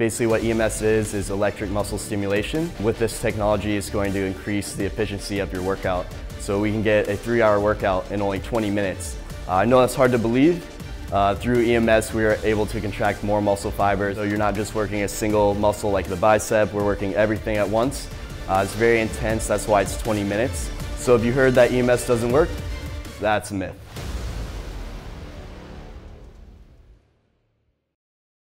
Basically what EMS is, is electric muscle stimulation. With this technology, it's going to increase the efficiency of your workout. So we can get a three hour workout in only 20 minutes. Uh, I know that's hard to believe. Uh, through EMS, we are able to contract more muscle fibers. So you're not just working a single muscle like the bicep, we're working everything at once. Uh, it's very intense, that's why it's 20 minutes. So if you heard that EMS doesn't work, that's a myth.